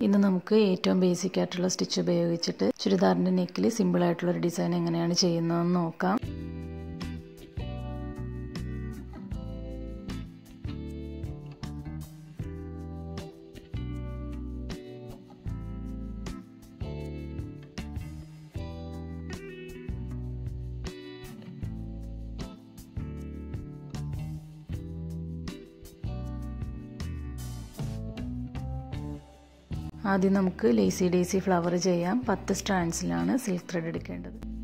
ഇന്ന് നമുക്ക് ഏറ്റവും ബേസിക് ആയിട്ടുള്ള സ്റ്റിച്ച് ഉപയോഗിച്ചിട്ട് ചുരിദാറിന്റെ നെക്കിൽ സിമ്പിളായിട്ടുള്ള ഒരു ഡിസൈൻ എങ്ങനെയാണ് ചെയ്യുന്നതെന്ന് നോക്കാം. ആദ്യം നമുക്ക് ലേസി ഡേസി ഫ്ലവർ ചെയ്യാം. പത്ത് സ്റ്റാൻഡ്സിലാണ് സിൽക്ക് ത്രെഡ് എടുക്കേണ്ടത്.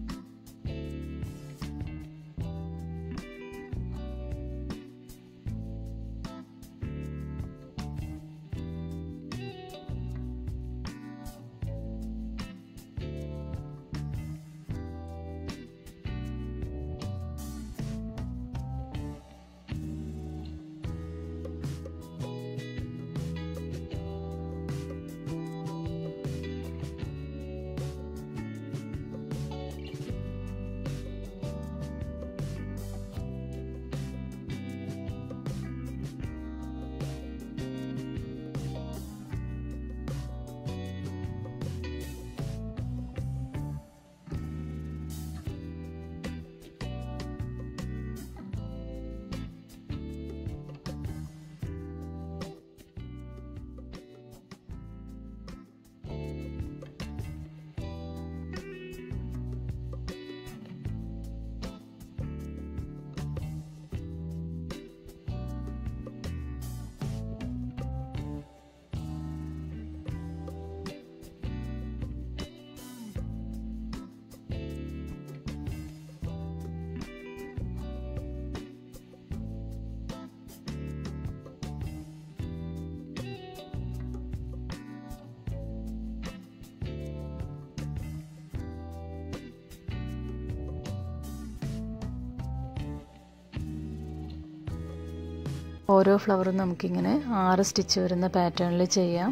ഓരോ ഫ്ലവറും നമുക്കിങ്ങനെ ആറ് സ്റ്റിച്ച് വരുന്ന പാറ്റേണിൽ ചെയ്യാം.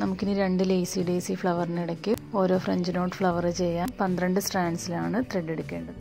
നമുക്കിനി രണ്ട് ലേസി ഡേസി ഫ്ലവറിനിടയ്ക്ക് ഓരോ ഫ്രഞ്ച് നോട്ട് ഫ്ലവർ ചെയ്യാം. പന്ത്രണ്ട് സ്ട്രാൻഡ്സിലാണ് ത്രെഡ് എടുക്കേണ്ടത്.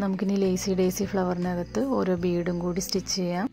നമുക്കിനി ലേസി ഡേസി ഫ്ലവറിനകത്ത് ഓരോ ബീഡും കൂടി സ്റ്റിച്ച് ചെയ്യാം.